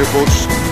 airports